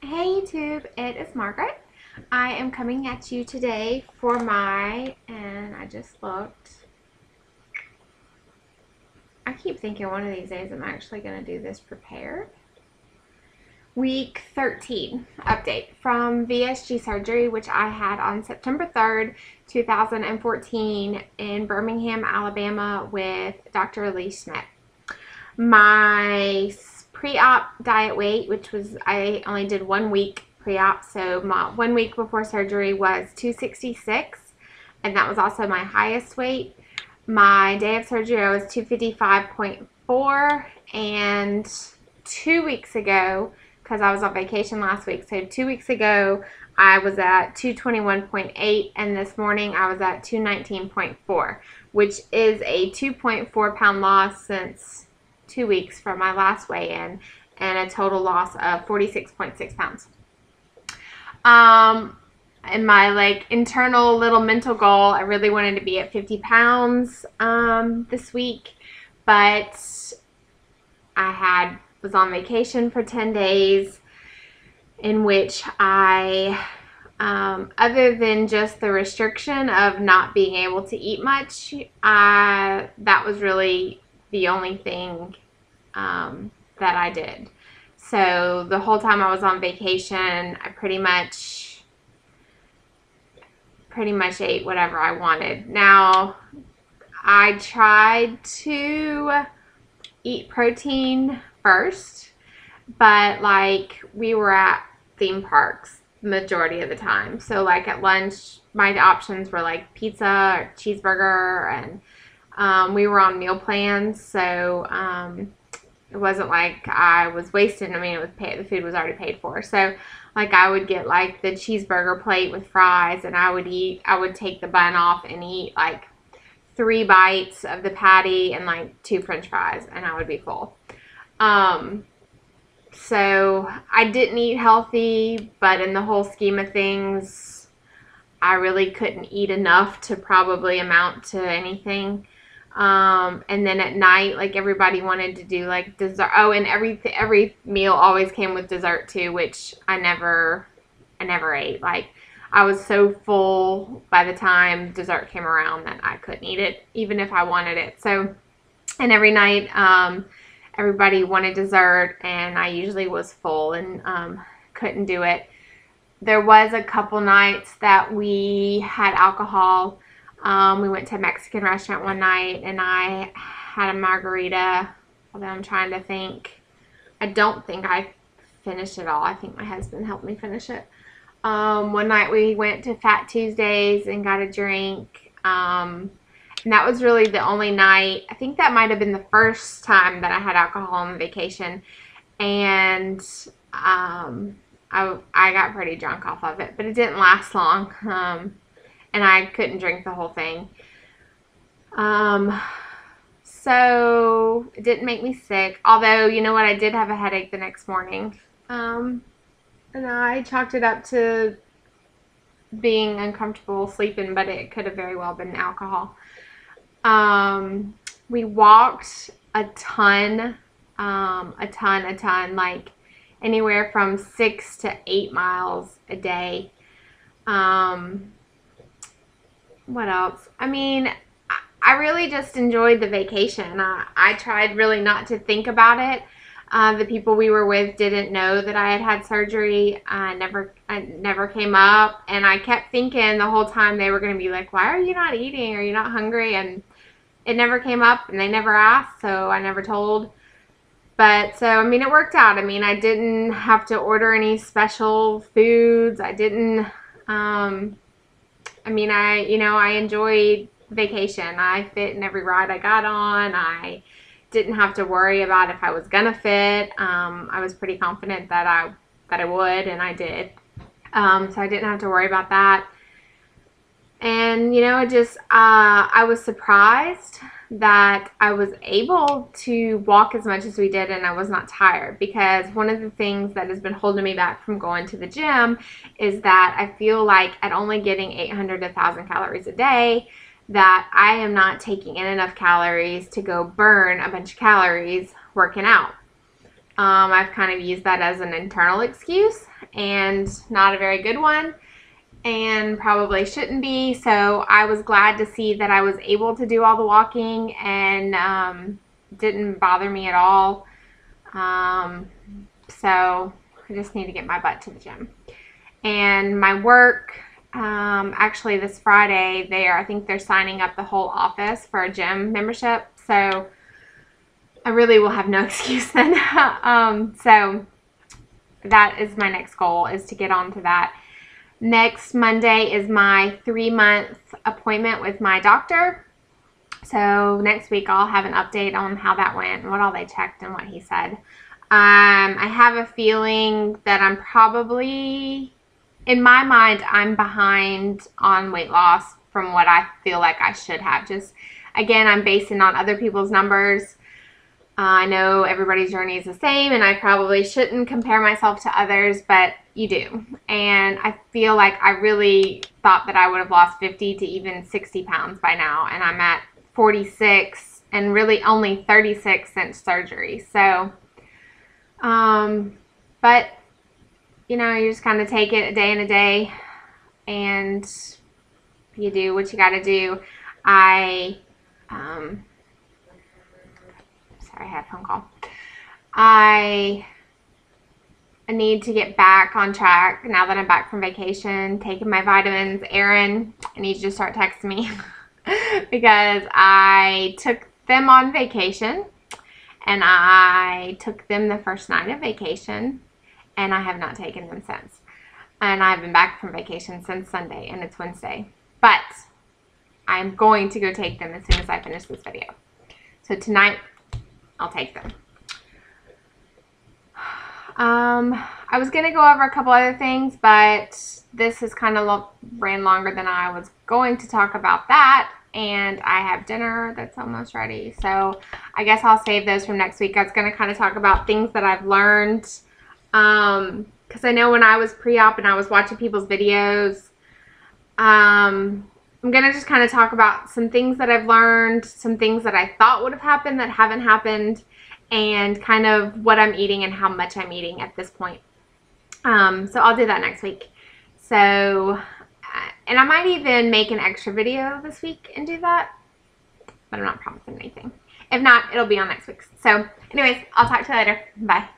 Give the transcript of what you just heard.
Hey YouTube, it is Margaret. I am coming at you today for my, and I just looked. I keep thinking one of these days I'm actually going to do this prepared. Week 13 update from VSG surgery, which I had on September 3rd, 2014 in Birmingham, Alabama with Dr. Lee Schmidt. My pre-op diet weight, which was, I only did one week pre-op, so my one week before surgery was 266, and that was also my highest weight. My day of surgery, I was 255.4, and two weeks ago, because I was on vacation last week, so two weeks ago, I was at 221.8, and this morning I was at 219.4, which is a 2.4 pound loss since two weeks from my last weigh-in and a total loss of 46.6 pounds. Um, and my like internal little mental goal, I really wanted to be at 50 pounds um, this week, but I had was on vacation for 10 days in which I um, other than just the restriction of not being able to eat much, I, that was really the only thing um, that I did. So the whole time I was on vacation, I pretty much pretty much ate whatever I wanted. Now, I tried to eat protein first, but like we were at theme parks majority of the time. So like at lunch, my options were like pizza or cheeseburger and um, we were on meal plans. So um, it wasn't like I was wasting. I mean, it was the food was already paid for. So, like, I would get like the cheeseburger plate with fries, and I would eat. I would take the bun off and eat like three bites of the patty and like two French fries, and I would be full. Um, so I didn't eat healthy, but in the whole scheme of things, I really couldn't eat enough to probably amount to anything. Um, and then at night, like everybody wanted to do like dessert. Oh, and every every meal always came with dessert too, which I never, I never ate. Like I was so full by the time dessert came around that I couldn't eat it, even if I wanted it. So, and every night, um, everybody wanted dessert, and I usually was full and um, couldn't do it. There was a couple nights that we had alcohol um, we went to a Mexican restaurant one night and I had a margarita. Although I'm trying to think. I don't think I finished it all. I think my husband helped me finish it. Um, one night we went to Fat Tuesdays and got a drink. Um, and that was really the only night. I think that might have been the first time that I had alcohol on vacation. And um, I, I got pretty drunk off of it. But it didn't last long. And I couldn't drink the whole thing. Um, so it didn't make me sick. Although, you know what, I did have a headache the next morning. Um, and I chalked it up to being uncomfortable sleeping, but it could have very well been alcohol. Um, we walked a ton, um, a ton, a ton, like anywhere from six to eight miles a day. Um, what else? I mean, I really just enjoyed the vacation. I, I tried really not to think about it. Uh, the people we were with didn't know that I had had surgery. I never, I never came up, and I kept thinking the whole time they were going to be like, "Why are you not eating? Are you not hungry?" And it never came up, and they never asked, so I never told. But so I mean, it worked out. I mean, I didn't have to order any special foods. I didn't. Um, I mean, I, you know, I enjoyed vacation. I fit in every ride I got on. I didn't have to worry about if I was gonna fit. Um, I was pretty confident that I that I would, and I did. Um, so I didn't have to worry about that. And you know, it just uh, I was surprised that I was able to walk as much as we did and I was not tired because one of the things that has been holding me back from going to the gym is that I feel like at only getting 800 to 1000 calories a day that I am not taking in enough calories to go burn a bunch of calories working out. Um, I've kind of used that as an internal excuse and not a very good one and probably shouldn't be. So I was glad to see that I was able to do all the walking and um, didn't bother me at all. Um, so I just need to get my butt to the gym. And my work, um, actually this Friday, they are, I think they're signing up the whole office for a gym membership. So I really will have no excuse then. um, so that is my next goal is to get on to that. Next Monday is my three month appointment with my doctor. So next week I'll have an update on how that went and what all they checked and what he said. Um, I have a feeling that I'm probably, in my mind, I'm behind on weight loss from what I feel like I should have. Just, again, I'm basing on other people's numbers. Uh, I know everybody's journey is the same, and I probably shouldn't compare myself to others, but you do. And I feel like I really thought that I would have lost 50 to even 60 pounds by now, and I'm at 46 and really only 36 since surgery. So, um, but you know, you just kind of take it a day in a day and you do what you got to do. I, um, I had a phone call. I need to get back on track now that I'm back from vacation, taking my vitamins. Aaron, I need you to start texting me because I took them on vacation and I took them the first night of vacation and I have not taken them since. And I've been back from vacation since Sunday and it's Wednesday. But I'm going to go take them as soon as I finish this video. So tonight, I'll take them. Um, I was going to go over a couple other things, but this has kind of lo ran longer than I was going to talk about that and I have dinner that's almost ready. So I guess I'll save those from next week. I was going to kind of talk about things that I've learned. Um, because I know when I was pre-op and I was watching people's videos, um, I'm going to just kind of talk about some things that I've learned, some things that I thought would have happened that haven't happened, and kind of what I'm eating and how much I'm eating at this point. Um, so I'll do that next week. So and I might even make an extra video this week and do that. But I'm not promising anything. If not, it'll be on next week. So anyways, I'll talk to you later. Bye.